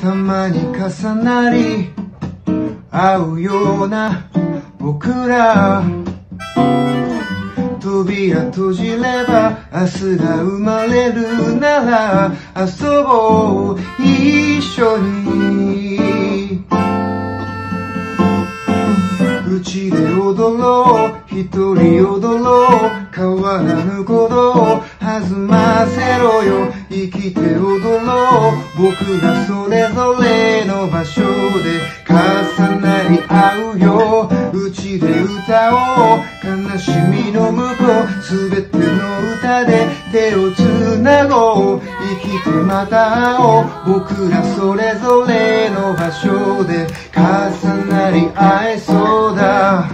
たまに重なり合うような僕ら。扉閉じれば明日が生まれるなら遊ぼう一緒に。うちで踊ろう一人踊ろう変わらぬことを弾ませろ生きて踊ろう僕らそれぞれの場所で重なり合うよ。うちで歌おう悲しみの向こうすべての歌で手をつなごう生きてまた会おう。僕らそれぞれの場所で重なり合えそうだ。